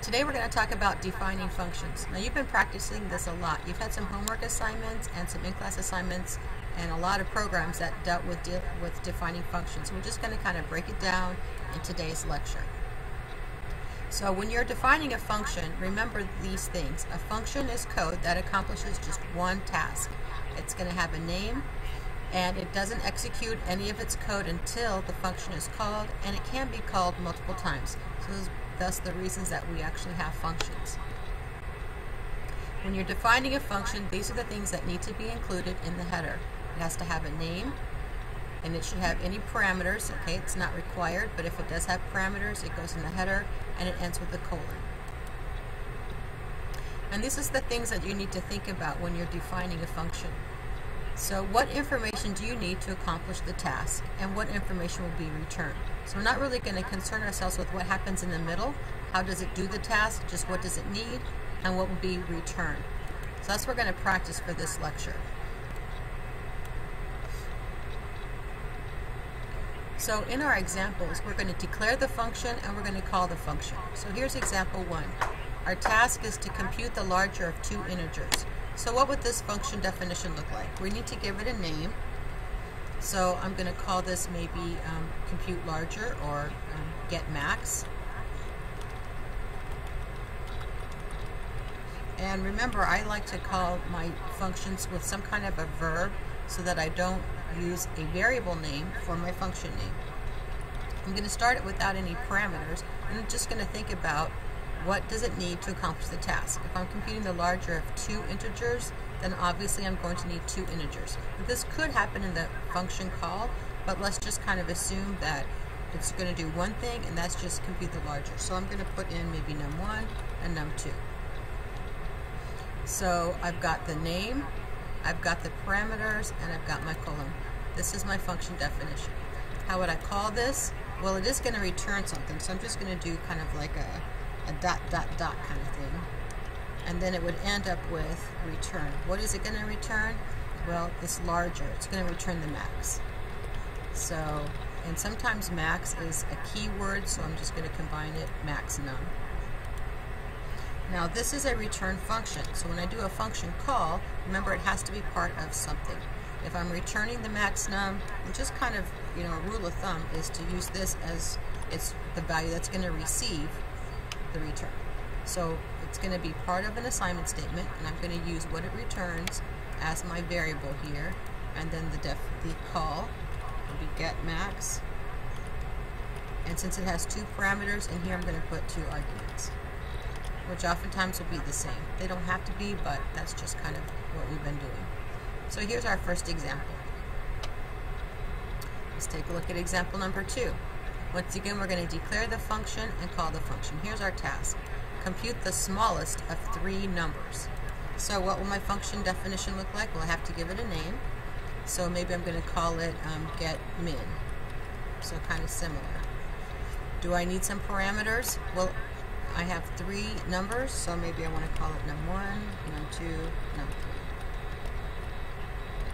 Today we're going to talk about defining functions. Now you've been practicing this a lot. You've had some homework assignments and some in-class assignments and a lot of programs that dealt with, de with defining functions. We're just going to kind of break it down in today's lecture. So when you're defining a function, remember these things. A function is code that accomplishes just one task. It's going to have a name, and it doesn't execute any of its code until the function is called, and it can be called multiple times. So thus the reasons that we actually have functions. When you're defining a function, these are the things that need to be included in the header. It has to have a name, and it should have any parameters. Okay, it's not required, but if it does have parameters, it goes in the header, and it ends with a colon. And this is the things that you need to think about when you're defining a function. So what information do you need to accomplish the task and what information will be returned? So we're not really going to concern ourselves with what happens in the middle. How does it do the task? Just what does it need? And what will be returned? So that's what we're going to practice for this lecture. So in our examples, we're going to declare the function and we're going to call the function. So here's example one. Our task is to compute the larger of two integers. So what would this function definition look like? We need to give it a name. So I'm going to call this maybe um, compute larger or um, get max. And remember, I like to call my functions with some kind of a verb so that I don't use a variable name for my function name. I'm going to start it without any parameters. I'm just going to think about what does it need to accomplish the task? If I'm computing the larger of two integers, then obviously I'm going to need two integers. This could happen in the function call, but let's just kind of assume that it's going to do one thing, and that's just compute the larger. So I'm going to put in maybe num1 and num2. So I've got the name, I've got the parameters, and I've got my colon. This is my function definition. How would I call this? Well, it is going to return something, so I'm just going to do kind of like a a dot, dot, dot kind of thing. And then it would end up with return. What is it going to return? Well, it's larger. It's going to return the max. So, and sometimes max is a keyword, so I'm just going to combine it, max num. Now this is a return function, so when I do a function call, remember it has to be part of something. If I'm returning the max num, just kind of, you know, a rule of thumb is to use this as it's the value that's going to receive the return. So it's going to be part of an assignment statement, and I'm going to use what it returns as my variable here, and then the def the call will be get max. And since it has two parameters, in here I'm going to put two arguments, which oftentimes will be the same. They don't have to be, but that's just kind of what we've been doing. So here's our first example. Let's take a look at example number two. Once again, we're going to declare the function and call the function. Here's our task. Compute the smallest of three numbers. So what will my function definition look like? Well, I have to give it a name. So maybe I'm going to call it um, get min. So kind of similar. Do I need some parameters? Well, I have three numbers, so maybe I want to call it num1, num2, num3.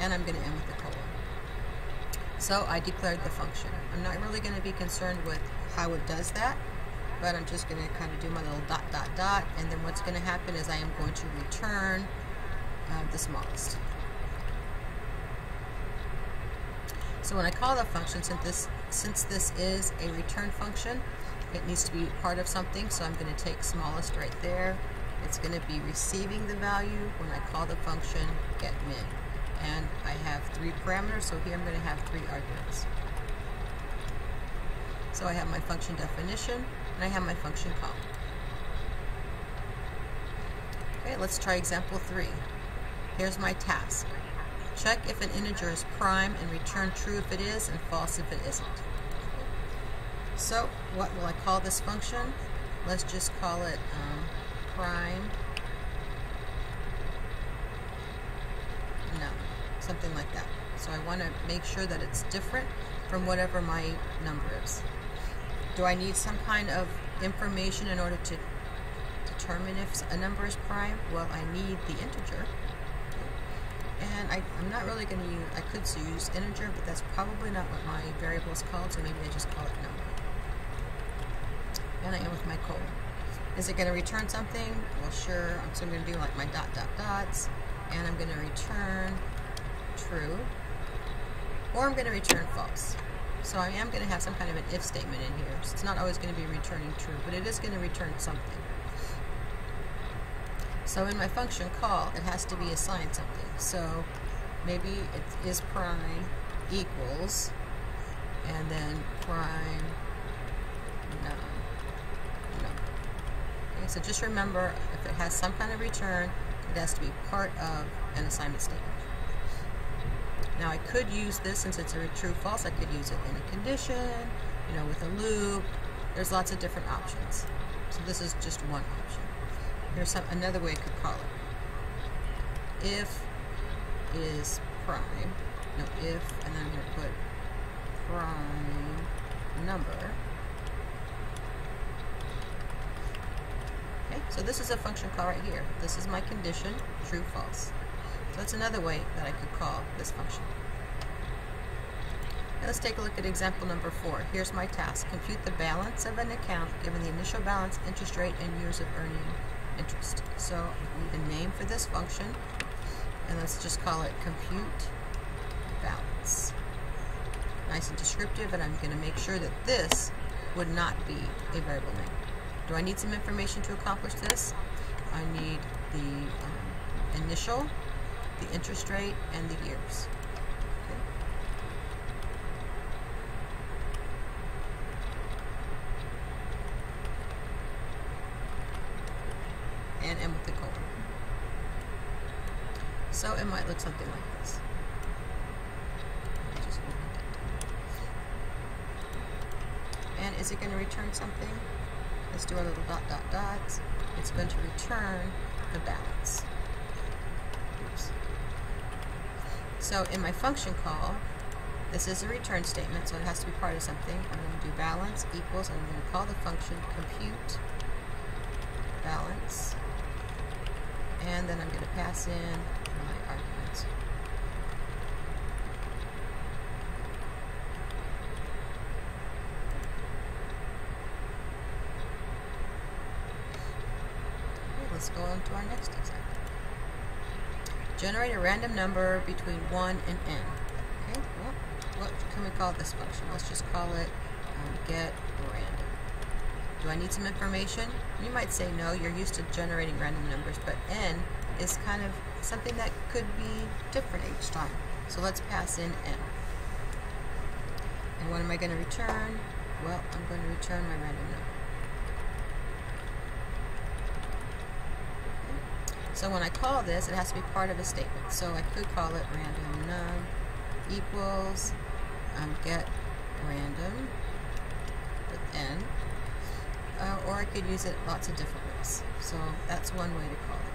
And I'm going to end with a colon. So I declared the function. I'm not really going to be concerned with how it does that, but I'm just going to kind of do my little dot, dot, dot, and then what's going to happen is I am going to return uh, the smallest. So when I call the function, since this, since this is a return function, it needs to be part of something, so I'm going to take smallest right there. It's going to be receiving the value when I call the function get min and I have three parameters, so here I'm going to have three arguments. So I have my function definition, and I have my function call. Okay, let's try example three. Here's my task. Check if an integer is prime and return true if it is and false if it isn't. So what will I call this function? Let's just call it um, prime something like that. So I want to make sure that it's different from whatever my number is. Do I need some kind of information in order to determine if a number is prime? Well, I need the integer. And I, am not really going to use, I could use integer, but that's probably not what my variable is called, so maybe I just call it number. And I end with my colon. Is it going to return something? Well, sure. So I'm going to do like my dot dot dots, and I'm going to return true, or I'm going to return false. So I am going to have some kind of an if statement in here. So it's not always going to be returning true, but it is going to return something. So in my function call, it has to be assigned something. So maybe it is prime equals, and then prime num. Okay, so just remember, if it has some kind of return, it has to be part of an assignment statement. Now I could use this since it's a true false. I could use it in a condition, you know, with a loop. There's lots of different options. So this is just one option. Here's some, another way I could call it. If is prime, no if, and then I'm going to put prime number. Okay, so this is a function call right here. This is my condition, true, false. That's another way that I could call this function. Now let's take a look at example number four. Here's my task. Compute the balance of an account given the initial balance, interest rate, and years of earning interest. So I need a name for this function, and let's just call it compute balance. Nice and descriptive, and I'm going to make sure that this would not be a variable name. Do I need some information to accomplish this? I need the um, initial, the interest rate, and the years. and end with the colon. So it might look something like this. And is it going to return something? Let's do our little dot dot dots. It's going to return the balance. Oops. So in my function call, this is a return statement, so it has to be part of something. I'm going to do balance equals, and I'm going to call the function compute balance and then I'm going to pass in my arguments. Okay, let's go on to our next. Generate a random number between 1 and n. Okay, well, what can we call this function? Let's just call it um, get random. Do I need some information? You might say no, you're used to generating random numbers, but n is kind of something that could be different each time. So let's pass in n. And what am I going to return? Well, I'm going to return my random number. So when I call this, it has to be part of a statement. So I could call it random num equals um, get random with n uh, or I could use it lots of different ways. So that's one way to call it.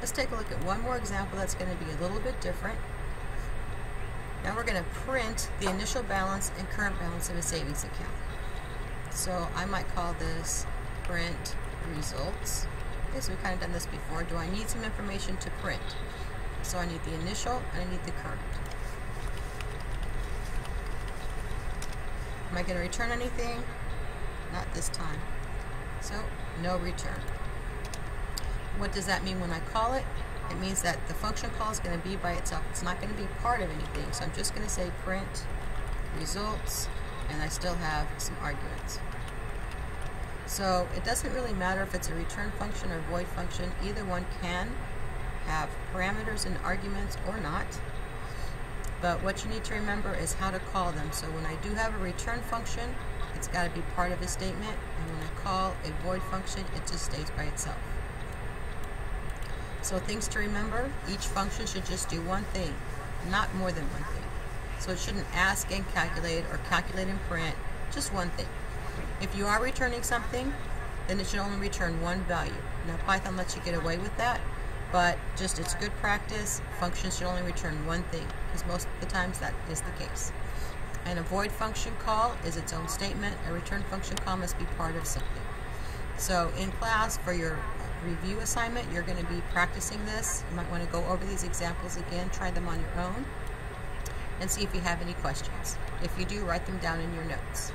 Let's take a look at one more example that's going to be a little bit different. Now we're going to print the initial balance and current balance of a savings account. So I might call this print results. Okay, so we've kind of done this before. Do I need some information to print? So I need the initial and I need the current. Am I going to return anything? not this time. So, no return. What does that mean when I call it? It means that the function call is going to be by itself. It's not going to be part of anything. So I'm just going to say print results, and I still have some arguments. So it doesn't really matter if it's a return function or void function. Either one can have parameters and arguments or not. But what you need to remember is how to call them. So when I do have a return function, it's got to be part of a statement, and when I call a void function, it just stays by itself. So things to remember, each function should just do one thing, not more than one thing. So it shouldn't ask and calculate or calculate and print, just one thing. If you are returning something, then it should only return one value. Now Python lets you get away with that, but just it's good practice, functions should only return one thing, because most of the times that is the case. And a void function call is its own statement. A return function call must be part of something. So in class, for your review assignment, you're going to be practicing this. You might want to go over these examples again, try them on your own, and see if you have any questions. If you do, write them down in your notes.